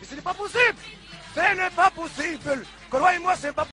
Mais ce n'est pas possible Ce n'est pas possible Croyez-moi, ce n'est pas possible.